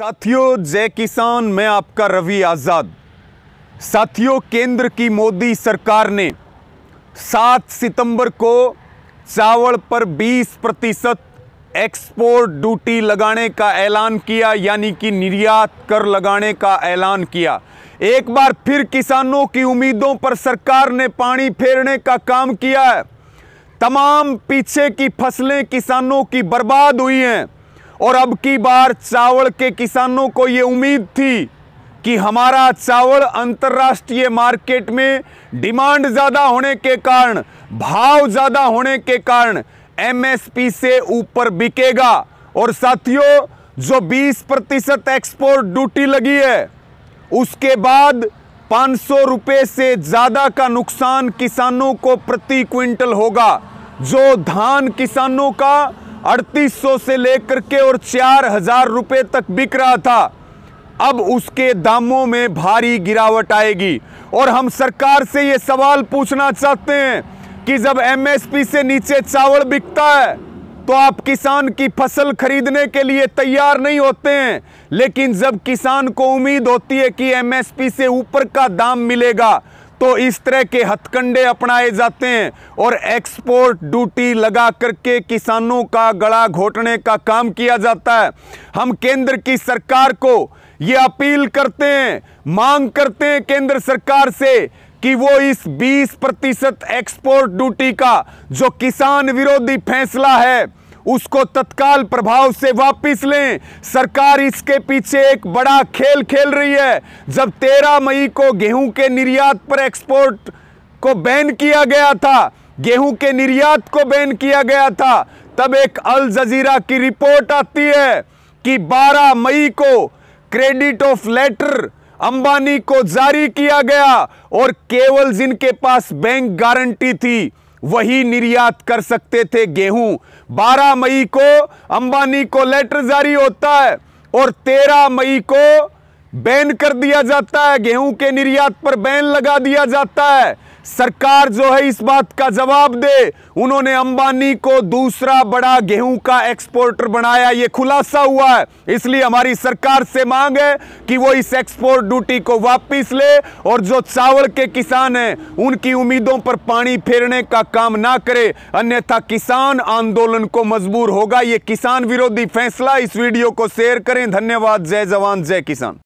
साथियों, जय किसान, मैं आपका रवि आज़ाद। साथियों, केंद्र की मोदी सरकार ने 7 सितंबर को चावल पर 20 प्रतिशत एक्सपोर्ट ड्यूटी लगाने का ऐलान किया, यानी कि निर्यात कर लगाने का ऐलान किया। एक बार फिर किसानों की उम्मीदों पर सरकार ने पानी फेरने का काम किया है। तमाम पीछे की फ़सलें किसानों की बर्बाद हुई हैं। और अब की बार चावल के किसानों को ये उम्मीद थी कि हमारा चावल अंतर्राष्ट्रीय मार्केट में डिमांड ज़्यादा होने के कारण, भाव ज़्यादा होने के कारण एमएसपी से ऊपर बिकेगा। और साथियों, जो 20 प्रतिशत एक्सपोर्ट ड्यूटी लगी है, उसके बाद पाँच सौ से ज़्यादा का नुकसान किसानों को प्रति क्विंटल होगा, जो धान किसानों का 3800 से लेकर के और चार हज़ार रुपये तक बिक रहा था। अब उसके दामों में भारी गिरावट आएगी और हम सरकार से ये सवाल पूछना चाहते हैं कि जब एमएसपी से नीचे चावल बिकता है तो आप किसान की फ़सल खरीदने के लिए तैयार नहीं होते हैं। लेकिन जब किसान को उम्मीद होती है कि एमएसपी से ऊपर का दाम मिलेगा तो इस तरह के हथकंडे अपनाए जाते हैं और एक्सपोर्ट ड्यूटी लगा करके किसानों का गला घोटने का काम किया जाता है। हम केंद्र की सरकार को ये अपील करते हैं, मांग करते हैं केंद्र सरकार से कि वो इस 20 प्रतिशत एक्सपोर्ट ड्यूटी का जो किसान विरोधी फैसला है उसको तत्काल प्रभाव से वापस लें। सरकार इसके पीछे एक बड़ा खेल खेल रही है। जब 13 मई को गेहूँ के निर्यात पर एक्सपोर्ट को बैन किया गया था, गेहूँ के निर्यात को बैन किया गया था, तब एक अल जजीरा की रिपोर्ट आती है कि 12 मई को क्रेडिट ऑफ़ लेटर अंबानी को जारी किया गया और केवल जिनके पास बैंक गारंटी थी वही निर्यात कर सकते थे गेहूँ। 12 मई को अंबानी को लेटर जारी होता है और 13 मई को बैन कर दिया जाता है, गेहूँ के निर्यात पर बैन लगा दिया जाता है। सरकार जो है इस बात का जवाब दे, उन्होंने अंबानी को दूसरा बड़ा गेहूँ का एक्सपोर्टर बनाया, ये खुलासा हुआ है। इसलिए हमारी सरकार से मांग है कि वो इस एक्सपोर्ट ड्यूटी को वापस ले और जो चावल के किसान हैं, उनकी उम्मीदों पर पानी फेरने का काम ना करे, अन्यथा किसान आंदोलन को मजबूर होगा। ये किसान विरोधी फैसला, इस वीडियो को शेयर करें। धन्यवाद। जय जवान, जय किसान।